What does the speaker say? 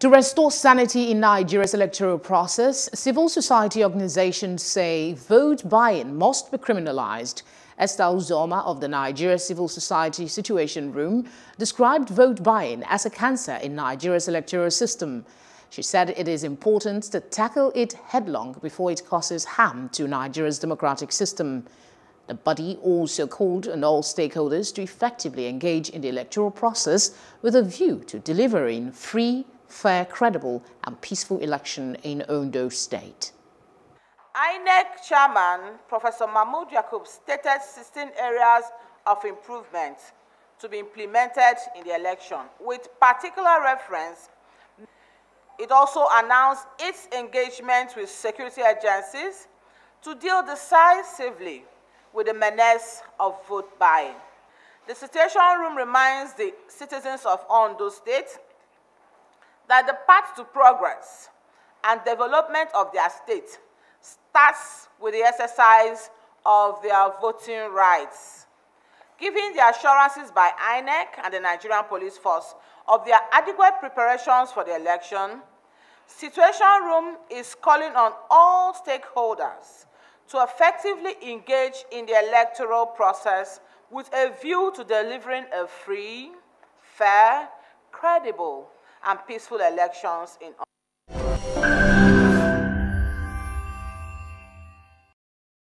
To restore sanity in Nigeria's electoral process, civil society organizations say vote buying must be criminalized. Esther Uzoma of the Nigeria Civil Society Situation Room described vote buying as a cancer in Nigeria's electoral system. She said it is important to tackle it headlong before it causes harm to Nigeria's democratic system. The body also called on all stakeholders to effectively engage in the electoral process with a view to delivering free, fair, credible and peaceful election in Ondo State. INEC Chairman Professor Mahmood Yakubu stated 16 areas of improvement to be implemented in the election. With particular reference, it also announced its engagement with security agencies to deal decisively with the menace of vote buying. The Situation Room reminds the citizens of Ondo State that the path to progress and development of their state starts with the exercise of their voting rights. Given the assurances by INEC and the Nigerian Police Force of their adequate preparations for the election, Situation Room is calling on all stakeholders to effectively engage in the electoral process with a view to delivering a free, fair, credible, and peaceful elections in